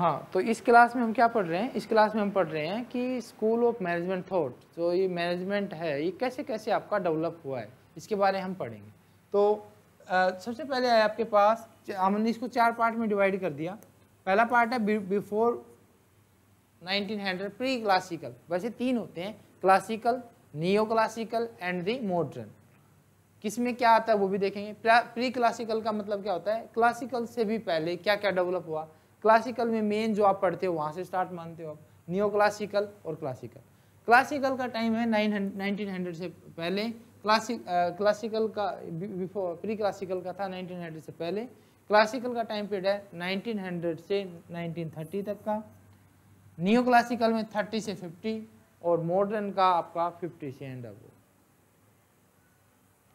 हाँ तो इस क्लास में हम क्या पढ़ रहे हैं? इस क्लास में हम पढ़ रहे हैं कि स्कूल ऑफ़ मैनेजमेंट थॉट जो ये मैनेजमेंट है ये कैसे कैसे आपका डेवलप हुआ है? इसके बारे में हम पढ़ेंगे। तो आ, सबसे पहले है आपके पास हमने इसको चार पार्ट में डिवाइड कर दिया। पहला पार्ट है बिफोर 1900 प्री क्लासिकल वैसे तीन होते हैं classical neo classical and the modern किसमें क्या आता है वो भी देखेंगे। प्री क्लासिकल का मतलब क्या होता है? क्लासिकल से भी पहले क्या क्या डेवलप हुआ? क्लासिकल में मेन जो आप पढ़ते हो, वहाँ से स्टार्ट मानते हो आप। नियो क्लासिकल और क्लासिकल क्लासिकल का टाइम है नाइन नाइनटीन से पहले। क्लासिक क्लासिकल का बिफोर प्री क्लासिकल का था नाइनटीन हंड्रेड से पहले। क्लासिकल का टाइम पीरियड है नाइनटीन हंड्रेड से नाइनटीन थर्टी तक का। नियो क्लासिकल में थर्टी से फिफ्टी और मॉडर्न का आपका फिफ्टी से एंड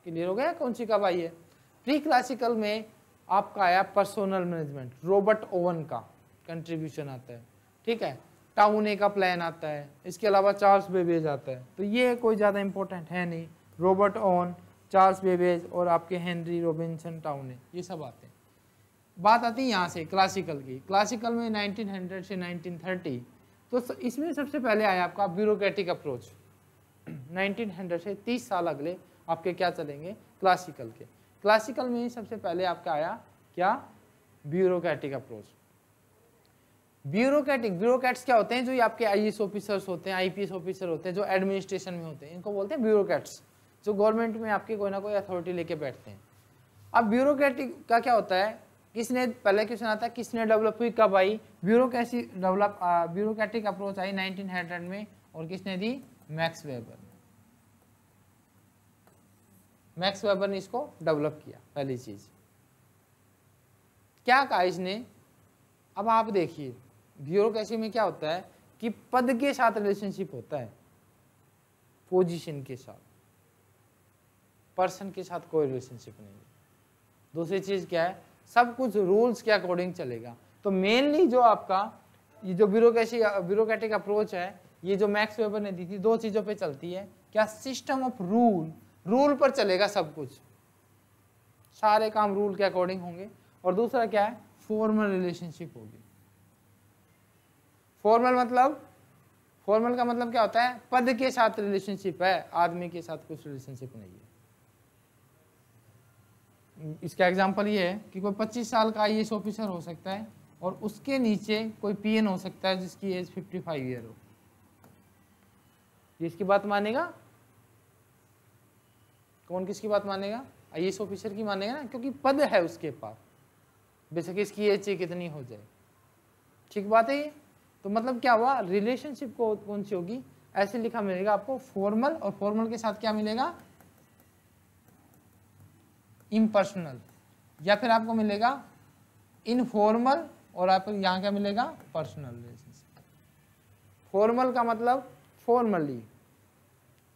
क्लियर हो गया? कौन सी कब आई है? प्री क्लासिकल में आपका आया पर्सोनल मैनेजमेंट रॉबर्ट ओवन का कंट्रीब्यूशन आता है, ठीक है? टाउन का प्लान आता है, इसके अलावा चार्ल्स बेबेज आता है। तो ये कोई ज़्यादा इंपॉर्टेंट है नहीं। रॉबर्ट ओवन चार्ल्स बेबेज और आपके हेनरी रोबिन्सन टाउन ये सब आते हैं। बात आती है यहाँ से क्लासिकल की। क्लासिकल में 1900 से 1930 तो इसमें सबसे पहले आया आपका ब्यूरोक्रेटिक अप्रोच 1900 से 30 साल अगले आपके क्या चलेंगे? क्लासिकल के। क्लासिकल में सबसे पहले आपका आया क्या? ब्यूरोक्रेटिक अप्रोच ब्यूरोक्रेटिक ब्यूरोक्रेट्स क्या होते हैं? जो आपके आई ऑफिसर्स होते हैं आईपीएस ऑफिसर होते हैं, जो एडमिनिस्ट्रेशन में होते हैं, इनको बोलते हैं ब्यूरोक्रेट्स जो गवर्नमेंट में आपके कोई ना कोई अथॉरिटी लेके बैठते हैं। अब ब्यूरोक्रेटिक का क्या होता है? किसने, पहले क्वेश्चन आता है, किसने डेवलप हुई, कब आई? ब्यूरोक्रेसी डेवलप ब्यूरोक्रेटिक अप्रोच आई 1900 में और किसने दी? मैक्स वेबर मैक्स वेबर ने इसको डेवलप किया, पहली चीज़। क्या कहा इसने? अब आप देखिए ब्यूरोक्रेसी में क्या होता है कि पद के साथ रिलेशनशिप होता है पोजीशन के साथ। पर्सन के साथ कोई रिलेशनशिप नहीं है। दूसरी चीज़ क्या है? सब कुछ रूल्स के अकॉर्डिंग चलेगा। तो मेनली जो आपका, ये जो ब्यूरोक्रेसी ब्यूरोक्रेटिक अप्रोच है, ये जो मैक्स वेबर ने दी थी, दो चीज़ों पे चलती है। क्या सिस्टम ऑफ़ रूल रूल पर चलेगा सब कुछ। सारे काम रूल के अकॉर्डिंग होंगे। और दूसरा क्या है? फॉर्मल रिलेशनशिप होगी। फॉर्मल मतलब? फॉर्मल का मतलब क्या होता है? पद के साथ रिलेशनशिप है, आदमी के साथ कुछ रिलेशनशिप नहीं है। इसका एग्ज़ाम्पल ये है कि कोई 25 साल का आईएएस ऑफिसर हो सकता है और उसके नीचे कोई पीएन हो सकता है जिसकी एज 55 ईयर हो। इसकी बात मानेगा? कौन किसकी बात मानेगा? आई ऑफिसर की मानेगा ना? क्योंकि पद है उसके पास। बेशक इसकी एज कितनी हो जाए। ठीक बात है ये? तो मतलब क्या हुआ? रिलेशनशिप को कौन सी होगी? ऐसे लिखा मिलेगा आपको फॉर्मल और फॉर्मल के साथ क्या मिलेगा? इम्पर्सनल या फिर आपको मिलेगा इनफॉर्मल और आप यहाँ क्या मिलेगा? पर्सनल रिलेशनशिप फॉर्मल का मतलब फॉर्मली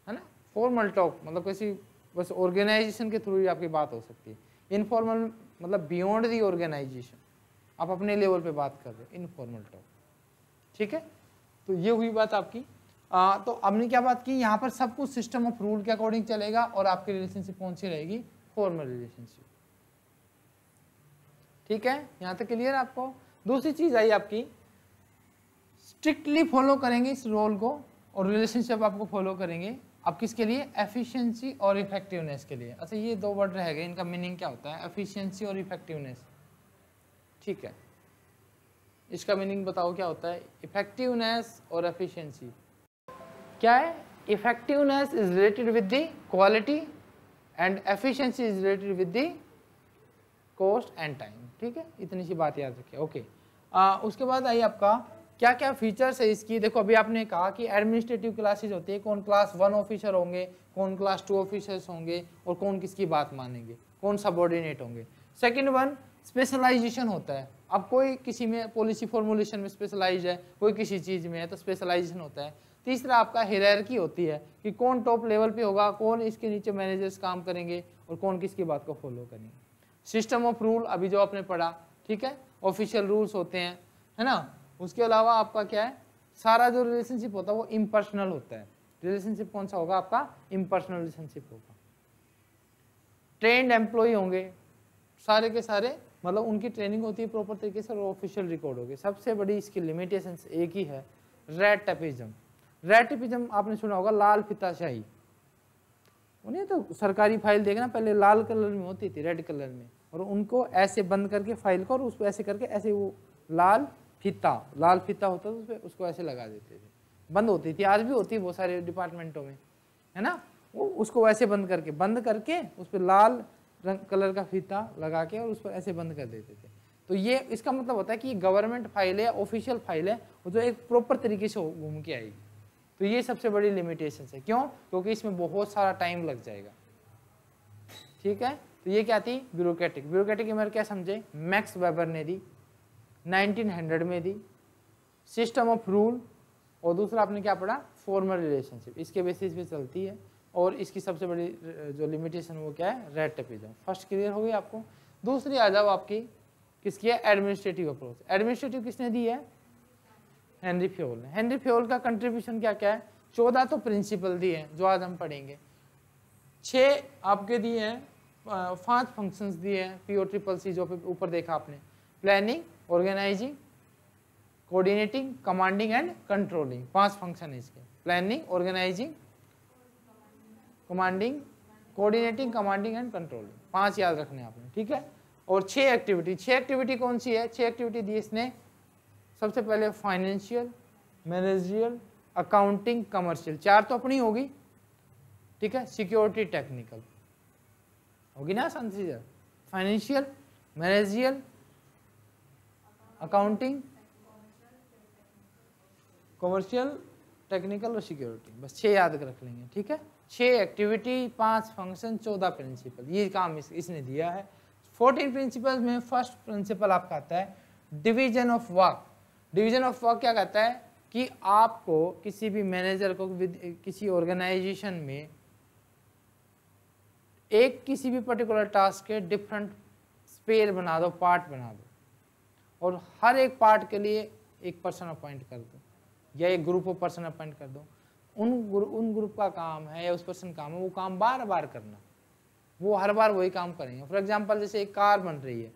है ना? फॉर्मल टॉक मतलब किसी बस ऑर्गेनाइजेशन के थ्रू ही आपकी बात हो सकती है। इनफॉर्मल मतलब बियॉन्ड दी ऑर्गेनाइजेशन आप अपने लेवल पे बात कर रहे हो इनफॉर्मल टॉक ठीक है? तो ये हुई बात आपकी। आ, तो हमने क्या बात की? यहाँ पर सब कुछ सिस्टम ऑफ़ रूल के अकॉर्डिंग चलेगा और आपकी रिलेशनशिप कौन सी रहेगी? फॉर्मल रिलेशनशिप ठीक है? यहाँ तक क्लियर आपको? दूसरी चीज़ आई आपकी। स्ट्रिक्टली फॉलो करेंगे इस रोल को और रिलेशनशिप आपको फॉलो करेंगे। अब किसके लिए? एफिशिएंसी और इफेक्टिवनेस के लिए। अच्छा ये दो वर्ड रह गए इनका मीनिंग क्या होता है? एफिशिएंसी और इफेक्टिवनेस ठीक है। इसका मीनिंग बताओ क्या होता है? इफेक्टिवनेस और एफिशिएंसी क्या है? Effectiveness is related with the quality and efficiency is related with the cost and time ठीक है? इतनी सी बात याद रखिए। ओके आ, उसके बाद आई आपका क्या क्या फीचर्स है इसकी? देखो, अभी आपने कहा कि एडमिनिस्ट्रेटिव क्लासेज होती है। कौन क्लास वन ऑफिसर होंगे, कौन क्लास टू ऑफिसर्स होंगे और कौन किसकी बात मानेंगे, कौन सबॉर्डिनेट होंगे। सेकेंड वन स्पेशलाइजेशन होता है। अब कोई किसी में पॉलिसी फॉर्मुलेशन में स्पेशलाइज है, कोई किसी चीज़ में है तो स्पेशलाइजेशन होता है। तीसरा आपका हिरैरकी होती है कि कौन टॉप लेवल पे होगा, कौन इसके नीचे मैनेजर्स काम करेंगे और कौन किसकी बात को फॉलो करेंगे। सिस्टम ऑफ़ रूल अभी जो आपने पढ़ा, ठीक है? ऑफिशियल रूल्स होते हैं, है ना? उसके अलावा आपका क्या है? सारा जो रिलेशनशिप होता है वो इम्पर्सनल होता है। रिलेशनशिप कौन सा होगा आपका? इम्पर्सनल रिलेशनशिप होगा। ट्रेंड एम्प्लॉय होंगे। सारे के सारे मतलब उनकी ट्रेनिंग होती है प्रॉपर तरीके से और ऑफिशियल रिकॉर्ड होगी। सबसे बड़ी इसकी लिमिटेशन एक ही है रेड टेपिज्म रेड टेपिज्म आपने सुना होगा, लाल फिताशाही। उन्हें तो सरकारी फ़ाइल देखना, पहले लाल कलर में होती थी रेड कलर में। और उनको ऐसे बंद करके फ़ाइल को और उसको ऐसे करके ऐसे वो लाल फीता, लाल फीता होता था उस पर उसको ऐसे लगा देते थे। बंद होती थी, आज भी होती है बहुत सारे डिपार्टमेंटों में, है ना? वो उसको ऐसे बंद करके बंद करके उस पर लाल रंग कलर का फीता लगा के और उस पर ऐसे बंद कर देते थे। तो ये, इसका मतलब होता है कि गवर्नमेंट फ़ाइल है ऑफिशियल फ़ाइल है वो जो एक प्रॉपर तरीके से घूम के आएगी। तो ये सबसे बड़ी लिमिटेशन है। क्यों? क्योंकि इसमें बहुत सारा टाइम लग जाएगा। ठीक है? तो ये क्या थी? ब्यूरोक्रेटिक ब्यूरोक्रेटिक मेरे क्या समझे? मैक्स वेबर ने दी। 1900 में दी। सिस्टम ऑफ़ रूल और दूसरा आपने क्या पढ़ा? फॉर्मल रिलेशनशिप इसके बेसिस पे चलती है और इसकी सबसे बड़ी जो लिमिटेशन वो क्या है? रेड टेपिज्म फ़र्स्ट क्लियर हो गई आपको। दूसरी आ जाओ आपकी, किसकी है? एडमिनिस्ट्रेटिव अप्रोच एडमिनिस्ट्रेटिव किसने दी है? हेनरी फ्योल ने। हेनरी फ्योल का कंट्रीब्यूशन क्या क्या है? चौदह तो प्रिंसिपल दिए हैं, जो आज हम पढ़ेंगे। छः आपके दिए हैं पाँच फ़ंक्शंस दिए हैं पी ओ ट्रिपल सी जो ऊपर देखा आपने। Planning organising coordinating commanding and controlling पाँच फ़ंक्शन है इसके planning organising commanding coordinating commanding and controlling पाँच याद रखने आपने, ठीक है? और छह एक्टिविटी छह एक्टिविटी कौन सी है? छह एक्टिविटी दी इसने। सबसे पहले फाइनेंशियल मैनेजियल अकाउंटिंग कमर्शियल चार तो अपनी होगी, ठीक है? सिक्योरिटी टेक्निकल होगी ना संसी financial managerial accounting commercial technical और सिक्योरिटी बस छह याद रख लेंगे ठीक है? छह एक्टिविटी पाँच फ़ंक्शन चौदह प्रिंसिपल ये काम इस, इसने दिया है। फोर्टीन प्रिंसिपल में फ़र्स्ट प्रिंसिपल आपका आता है division of work division of work क्या कहता है? कि आपको किसी भी मैनेजर को किसी ऑर्गेनाइजेशन में एक किसी भी पर्टिकुलर टास्क के डिफरेंट स्पेयर बना दो पार्ट बना दो। और हर एक पार्ट के लिए एक पर्सन अपॉइंट कर दो, या एक ग्रुप ऑफ़ पर्सन अपॉइंट कर दो। उन ग्रुप उन ग्रुप का काम है या उस पर्सन काम है, वो काम बार बार करना। वो हर बार वही काम करेंगे। फॉर एग्ज़ाम्पल जैसे एक कार बन रही है।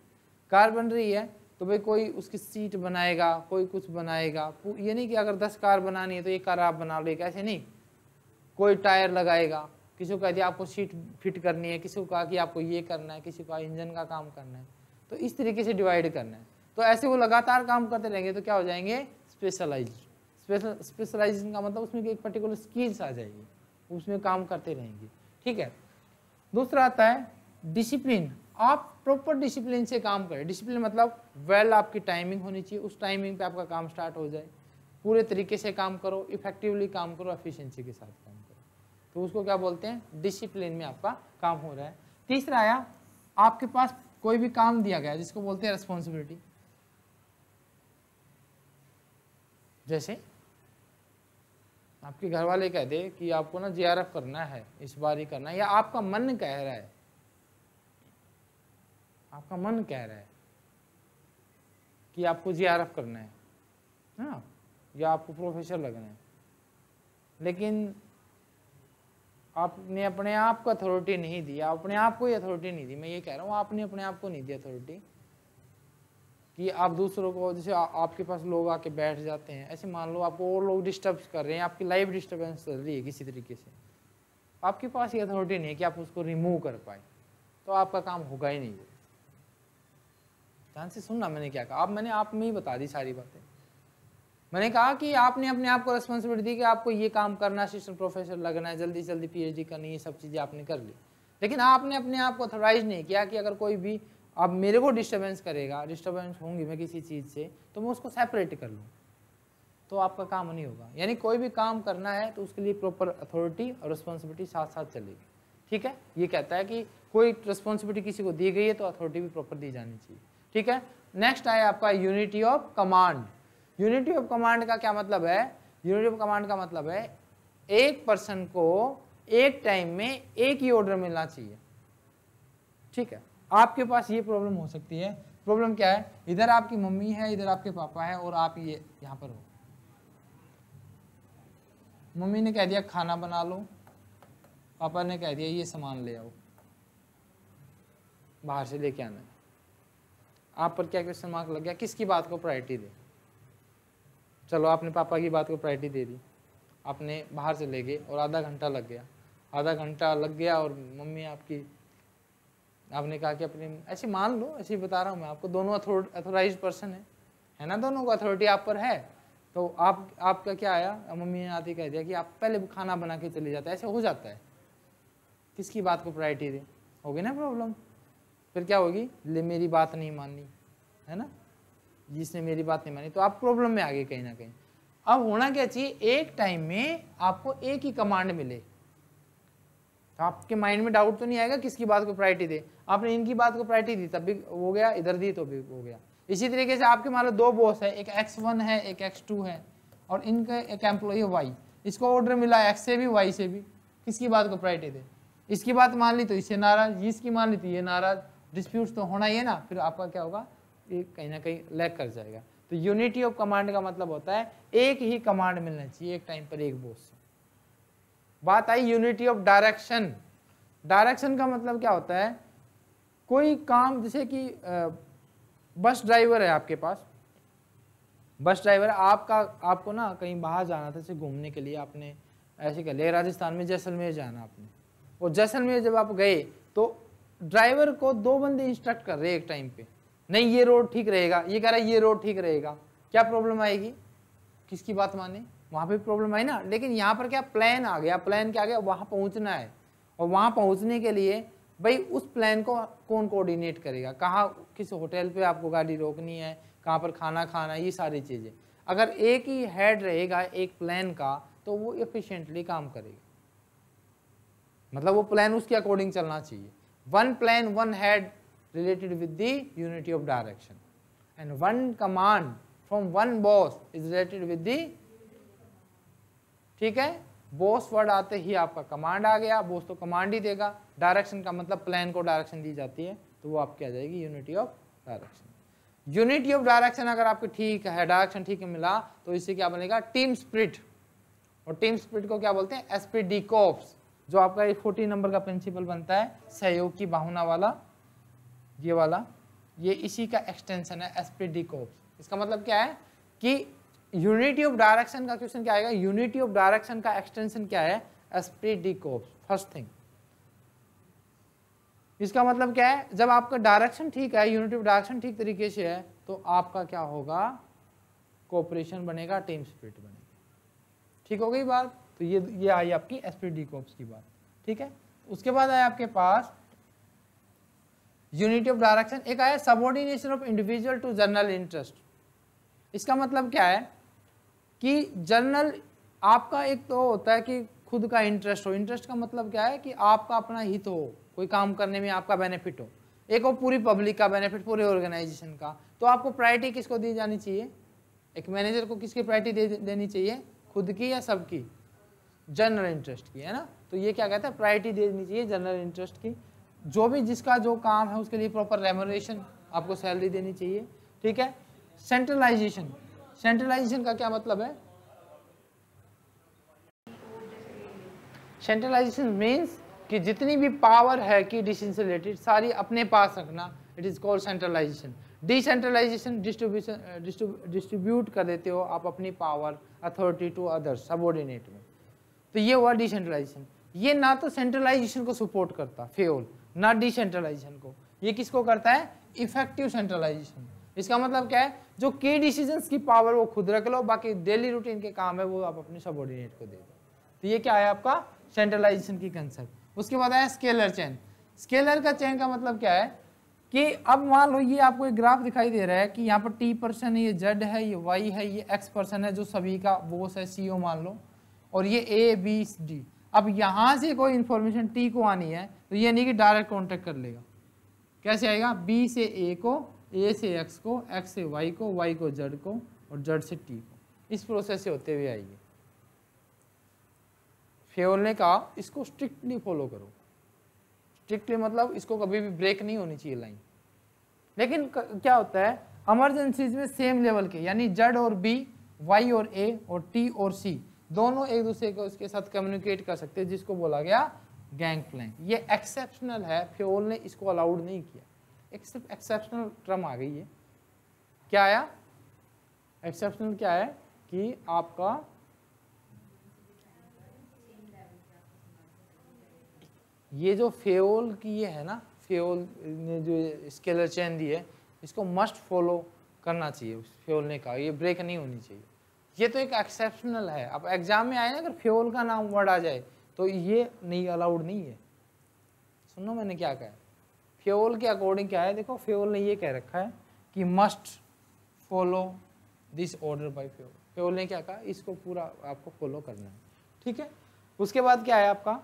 कार बन रही है तो भाई कोई उसकी सीट बनाएगा, कोई कुछ बनाएगा। ये नहीं कि अगर दस कार बनानी है तो एक कार आप बना लो ऐसे नहीं। कोई टायर लगाएगा, किसी को कह दिया आपको सीट फिट करनी है, किसी को कहा कि आपको ये करना है, किसी को इंजन का काम करना है। तो इस तरीके से डिवाइड करना है। तो ऐसे वो लगातार काम करते रहेंगे तो क्या हो जाएँगे? स्पेशलाइज स्पेशल स्पेशलाइजेशन का मतलब उसमें एक पर्टिकुलर स्किल्स आ जाएगी। उसमें काम करते रहेंगे। ठीक है? दूसरा आता है डिसिप्लिन आप प्रॉपर डिसिप्लिन से काम करें। डिसिप्लिन मतलब वेल well आपकी टाइमिंग होनी चाहिए। उस टाइमिंग पे आपका काम स्टार्ट हो जाए। पूरे तरीके से काम करो। इफेक्टिवली काम करो। एफिशिएंसी के साथ काम करो। तो उसको क्या बोलते हैं? डिसिप्लिन में आपका काम हो रहा है। तीसरा आया, आपके पास कोई भी काम दिया गया जिसको बोलते हैं रिस्पॉन्सिबिलिटी जैसे आपके घर वाले कह दे कि आपको ना जे करना है इस बार ही करना है, या आपका मन कह रहा है। आपका मन कह रहा है कि आपको जे करना है। ना या आपको प्रोफेसर लगना है। लेकिन आपने अपने आप को अथॉरिटी नहीं दी अपने आप को ही अथॉरिटी नहीं दी। मैं ये कह रहा हूँ, आपने अपने आप को नहीं दी अथॉरिटी कि आप दूसरों को, जैसे आपके पास लोग आके बैठ जाते हैं, ऐसे मान लो आपको और लोग डिस्टर्ब कर रहे हैं, आपकी लाइफ डिस्टर्बेंस चल रही है किसी तरीके से। आपके पास ये अथॉरिटी नहीं है कि आप उसको रिमूव कर पाए तो आपका काम होगा ही नहीं ध्यान से सुनना मैंने क्या कहा। आप, मैंने आप में ही बता दी सारी बातें। मैंने कहा कि आपने अपने आप को रिस्पॉन्सिबिलिटी दी कि आपको ये काम करना असिस्टेंट प्रोफेसर लगना है जल्दी जल्दी पीएचडी करनी ये सब चीज़ें आपने कर ली। लेकिन आपने अपने आप को अथोराइज नहीं किया कि अगर कोई भी अब मेरे को डिस्टर्बेंस करेगा डिस्टर्बेंस होंगी मैं किसी चीज़ से तो मैं उसको सेपरेट कर लूँ। तो आपका काम नहीं होगा। यानी कोई भी काम करना है तो उसके लिए प्रॉपर अथॉरिटी और रिस्पॉन्सिबिलिटी साथ साथ चलेगी। ठीक है? ये कहता है कि कोई रिस्पॉन्सिबिलिटी किसी को दी गई है तो अथॉरिटी भी प्रॉपर दी जानी चाहिए। ठीक है? नेक्स्ट आया आपका unity of command unity of command का क्या मतलब है? यूनिटी ऑफ़ कमांड का मतलब है, एक पर्सन को एक टाइम में एक ही ऑर्डर मिलना चाहिए। ठीक है? आपके पास ये प्रॉब्लम हो सकती है। प्रॉब्लम क्या है? इधर आपकी मम्मी है, इधर आपके पापा है और आप ये यहाँ पर हो। मम्मी ने कह दिया, खाना बना लो। पापा ने कह दिया, ये सामान ले आओ। बाहर से लेके आना आप पर क्या क्वेश्चन मार्क लग गया? किसकी बात को प्रायोरिटी दे? चलो, आपने पापा की बात को प्रायोरिटी दे दी। आपने बाहर से ले गए और आधा घंटा लग गया। आधा घंटा लग गया और मम्मी आपकी आपने कहा कि अपने ऐसे मान लो, ऐसे बता रहा हूँ मैं आपको, दोनों अथोराइज पर्सन है। है ना दोनों को अथॉरिटी आप पर है? तो आप, आपका क्या आया? मम्मी ने आते कह दिया कि आप पहले खाना बना के चले जाते ऐसे हो जाता है। किसकी बात को प्रायोरिटी दे? होगी ना प्रॉब्लम फिर क्या होगी? ले, मेरी बात नहीं माननी। है ना? जिसने मेरी बात नहीं मानी तो आप प्रॉब्लम में आ गए कहीं ना कहीं। अब होना क्या चाहिए? एक टाइम में आपको एक ही कमांड मिले। आपके माइंड में डाउट तो नहीं आएगा किसकी बात को प्रायोरिटी दे। आपने इनकी बात को प्रायोरिटी दी, तब भी हो गया, इधर दी तो भी हो गया। इसी तरीके से आपके मान लो दो बॉस है, एक एक्स वन है, एक एक्स टू है, और इनका एक एम्प्लॉय है वाई इसको ऑर्डर मिला एक्स से भी वाई से भी। किसकी बात को प्रायोरिटी दे? इसकी बात मान ली तो इससे नाराज़ इसकी मान ली तो ये नाराज़। डिस्प्यूट तो होना ही है ना, फिर आपका क्या होगा? ये कहीं ना कहीं लैक कर जाएगा। तो यूनिटी ऑफ़ कमांड का मतलब होता है, एक ही कमांड मिलना चाहिए एक टाइम पर एक बॉस से। बात आई यूनिटी ऑफ़ डायरेक्शन। डायरेक्शन का मतलब क्या होता है? कोई काम, जैसे कि बस ड्राइवर है आपके पास। बस ड्राइवर, आपका, आपको ना कहीं बाहर जाना था, जैसे घूमने के लिए आपने, ऐसे कह लिया, राजस्थान में जैसलमेर जाना आपने। और जैसलमेर जब आप गए तो ड्राइवर को दो बंदे इंस्ट्रक्ट कर रहे एक टाइम पे। नहीं, ये रोड ठीक रहेगा, ये कह रहा है, ये रोड ठीक रहेगा। क्या प्रॉब्लम आएगी? किसकी बात माने? वहाँ पे प्रॉब्लम आई ना। लेकिन यहाँ पर क्या प्लान आ गया? प्लान क्या आ गया? वहाँ पहुँचना है। और वहाँ पहुँचने के लिए भाई उस प्लान को कौन कोऑर्डिनेट करेगा? कहाँ, किस होटल पे आपको गाड़ी रोकनी है? कहाँ पर खाना खाना ये सारी चीज़ें। अगर एक ही हेड रहेगा, एक प्लान का तो वो एफिशिएंटली काम करेगा। मतलब वो प्लान उसके अकॉर्डिंग चलना चाहिए। One plan one head related with the unity of direction and one command from one boss is related with the ठीक है? बॉस वर्ड आते ही आपका कमांड आ गया। बॉस तो कमांड ही देगा। डायरेक्शन का मतलब प्लान को डायरेक्शन दी जाती है तो वो आपकी आ जाएगी unity of direction unity of direction अगर आपको ठीक है डायरेक्शन ठीक है मिला तो इससे क्या बनेगा? टीम स्प्रिट और टीम स्प्रिट को क्या बोलते हैं? एसपी डी कोप्स जो आपका फोर्टी नंबर का प्रिंसिपल बनता है, सहयोग की भावना वाला, ये वाला, ये इसी का एक्सटेंशन है एसपी डी कोप्स इसका मतलब क्या है? कि यूनिटी ऑफ़ डायरेक्शन का क्वेश्चन क्या आएगा? यूनिटी ऑफ़ डायरेक्शन का एक्सटेंशन क्या है? Esprit de corps first thing इसका मतलब क्या है? जब आपका डायरेक्शन ठीक है यूनिटी ऑफ़ डायरेक्शन ठीक तरीके से है तो आपका क्या होगा? कोऑपरेशन बनेगा टीम स्पिरिट बनेगा। ठीक हो गई बात? तो ये ये आई आपकी एसपी डी कोप्स की बात। ठीक है? उसके बाद आया आपके पास यूनिटी ऑफ़ डायरेक्शन एक आया subordination of individual to general interest इसका मतलब क्या है? कि जर्नल आपका एक तो होता है कि खुद का इंटरेस्ट हो। इंटरेस्ट का मतलब क्या है कि आपका अपना हित हो, कोई काम करने में आपका बेनिफिट हो। एक हो पूरी पब्लिक का बेनिफिट पूरे ऑर्गेनाइजेशन का। तो आपको प्रायोरिटी किसको दी जानी चाहिए? एक मैनेजर को किसकी प्रायोरिटी दे, देनी चाहिए? खुद की या सबकी? जनरल इंटरेस्ट की, है ना? तो ये क्या कहता है? प्रायोरिटी देनी चाहिए जनरल इंटरेस्ट की। जो भी जिसका जो काम है, उसके लिए प्रॉपर रेमोरेशन आपको सैलरी देनी चाहिए। ठीक है? सेंट्रलाइजेशन सेंट्रलाइजेशन का क्या मतलब है? सेंट्रलाइजेशन मीन्स कि जितनी भी पावर है की रिलेटेड सारी अपने पास रखना it is called centralization decentralization distribution distribute कर देते हो आप अपनी power authority to others subordinate में. तो ये हुआ डिसेंट्रलाइजेशन ये ना तो सेंट्रलाइजेशन को सपोर्ट करता फेल ना डिसेंट्रलाइजेशन को. ये किसको करता है? इफ़ेक्टिव सेंट्रलाइजेशन इसका मतलब क्या है? जो की डिसीज़न की पावर वो खुद रख लो, बाकी डेली रूटीन के काम है वो आप अपने सबॉर्डिनेट को दे दो। तो ये क्या है आपका? सेंट्रलाइजेशन की कंसेप्ट उसके बाद आया स्केलर चेन स्केलर का चेन का मतलब क्या है? कि अब मान लो ये आपको एक ग्राफ दिखाई दे रहा है कि यहाँ पर टी परसेंट है, ये जेड है, ये वाई है, ये एक्स परसेंट है, जो सभी का बोस है सी मान लो, और ये ए बी डी अब यहाँ से कोई इन्फॉर्मेशन टी को आनी है तो ये नहीं कि डायरेक्ट कॉन्टेक्ट कर लेगा। कैसे आएगा? बी से ए को ए से एक्स को एक्स से वाई को वाई को जेड को और जेड से टी को। इस प्रोसेस से होते हुए आइए। फेवर ने कहा इसको स्ट्रिक्टली फॉलो करो। स्ट्रिक्टली मतलब इसको कभी भी ब्रेक नहीं होनी चाहिए लाइन लेकिन क्या होता है? इमरजेंसीज में सेम लेवल के, यानी जेड और बी वाई और ए और टी और सी दोनों एक दूसरे को उसके साथ कम्युनिकेट कर सकते हैं, जिसको बोला गया गैंग प्लैंक ये एक्सेप्शनल है फ्योल ने इसको अलाउड नहीं किया। एक्सेप्शनल टर्म आ गई है। क्या आया? एक्सेप्शनल क्या है? कि आपका ये जो फेओल की ये है ना फेओल ने जो स्केलर चेन दी है, इसको मस्ट फॉलो करना चाहिए फेओल ने कहा। ये ब्रेक नहीं होनी चाहिए। ये तो एक एक्सेप्शनल है। अब एग्ज़ाम में आए ना, अगर फ्योल का नाम वर्ड आ जाए तो ये नहीं अलाउड नहीं है। सुनो मैंने क्या कहा। फ्योल के अकॉर्डिंग क्या है? देखो, फ्योल ने ये कह रखा है कि must follow this order by Fayol. Fayol ने क्या कहा? इसको पूरा आपको फॉलो करना है। ठीक है? उसके बाद क्या है आपका?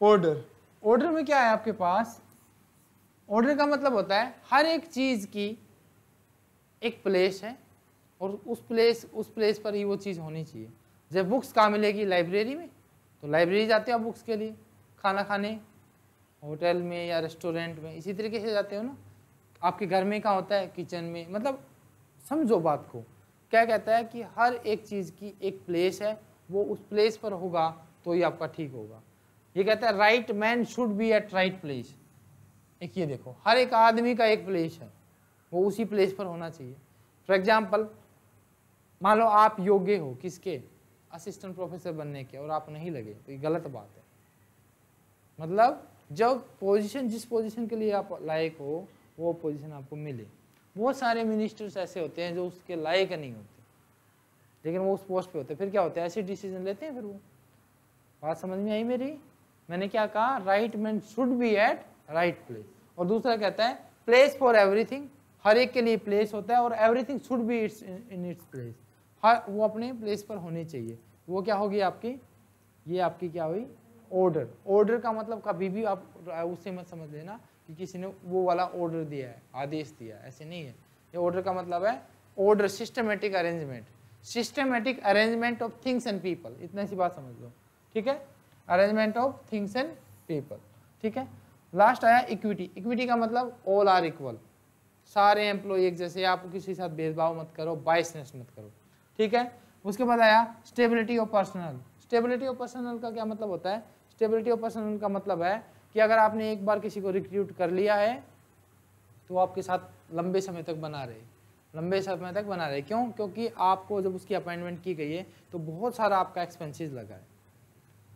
ऑर्डर ऑर्डर में क्या है आपके पास? ऑर्डर का मतलब होता है हर एक चीज़ की एक प्लेस है और उस प्लेस उस प्लेस पर ही वो चीज़ होनी चाहिए। जब बुक्स कहाँ मिलेगी लाइब्रेरी में तो लाइब्रेरी जाते हो आप बुक्स के लिए, खाना खाने। होटल में या रेस्टोरेंट में, इसी तरीके से जाते हो ना? आपके घर में कहाँ होता है? किचन में मतलब समझो बात को। क्या कहता है कि हर एक चीज़ की एक प्लेस है, वो उस प्लेस पर होगा तो ही आपका ठीक होगा। ये कहता है right man should be at right place एक ये देखो, हर एक आदमी का एक प्लेस है, वो उसी प्लेस पर होना चाहिए। फॉर एग्ज़ाम्पल मान लो आप योग्य हो किसके? असिस्टेंट प्रोफेसर बनने के, और आप नहीं लगे तो ये गलत बात है। मतलब जब पोजीशन जिस पोजीशन के लिए आप लायक हो, वो पोजीशन आपको मिले। बहुत सारे मिनिस्टर्स ऐसे होते हैं जो उसके लायक नहीं होते। लेकिन वो उस पोस्ट पे होते हैं। फिर क्या होता है? ऐसे डिसीज़न लेते हैं फिर वो। बात समझ में आई मेरी? मैंने क्या कहा? Right man should be at right place और दूसरा कहता है प्लेस फॉर एवरीथिंग हर एक के लिए प्लेस होता है और everything should be its in its place हर, वो अपने प्लेस पर होनी चाहिए। वो क्या होगी आपकी? ये आपकी क्या हुई? ऑर्डर ऑर्डर का मतलब कभी भी आप उससे मत समझ लेना कि किसी ने वो वाला ऑर्डर दिया है, आदेश दिया है, ऐसे नहीं है। ये ऑर्डर का मतलब है order systematic arrangement systematic arrangement of things and people इतना सी बात समझ लो। ठीक है? Arrangement of things and people ठीक है? लास्ट आया इक्विटी इक्विटी का मतलब ऑल आर इक्वल सारे एम्प्लॉय एक जैसे आप किसी के साथ भेदभाव मत करो बाइसनेस मत करो। ठीक है? उसके बाद आया stability of personal stability of personal का क्या मतलब होता है? स्टेबिलिटी ऑफ़ पर्सनल का मतलब है कि अगर आपने एक बार किसी को रिक्रूट कर लिया है तो आपके साथ लंबे समय तक बना रहे। लंबे समय तक बना रहे। क्यों? क्योंकि आपको जब उसकी अपॉइंटमेंट की गई है तो बहुत सारा आपका एक्सपेंसिस लगा है।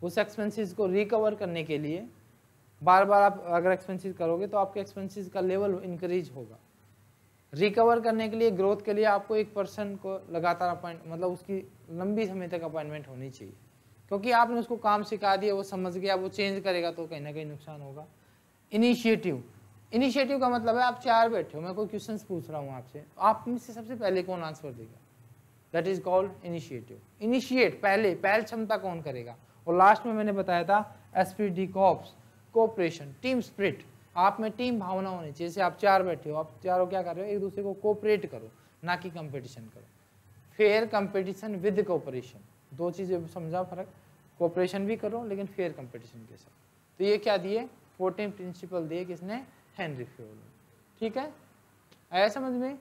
उस एक्सपेंसिस को रिकवर करने के लिए बार बार आप अगर एक्सपेंसिस करोगे तो आपके एक्सपेंसिस का लेवल इंक्रीज होगा। रिकवर करने के लिए ग्रोथ के लिए आपको एक पर्सन को लगातार अपॉइंट मतलब उसकी लंबी समय तक अपॉइंटमेंट होनी चाहिए। क्योंकि आपने उसको काम सिखा दिया, वो समझ गया, वो चेंज करेगा तो कहीं ना कहीं नुकसान होगा। इनिशिएटिव इनिशिएटिव का मतलब है आप चार बैठे हो, मैं कोई क्वेश्चन पूछ रहा हूँ आपसे, आप में से सबसे पहले कौन आंसर देगा? That is called initiative initiate पहले, पहल क्षमता कौन करेगा? और लास्ट में मैंने बताया था esprit de corps cooperation team spirit आप में टीम भावना होनी चाहिए, जैसे आप चार बैठे हो, आप चारों क्या कर रहे हो? एक दूसरे को कोऑपरेट करो, ना कि कंपटीशन करो। फेयर कंपटीशन विद कोऑपरेशन दो चीज़ें समझा फ़र्क। कोऑपरेशन भी करो, लेकिन फेयर कंपटीशन के साथ। तो ये क्या दिए? फोर्टीन प्रिंसिपल दिए किसने? हेनरी फ्योल ठीक है? आया समझ में?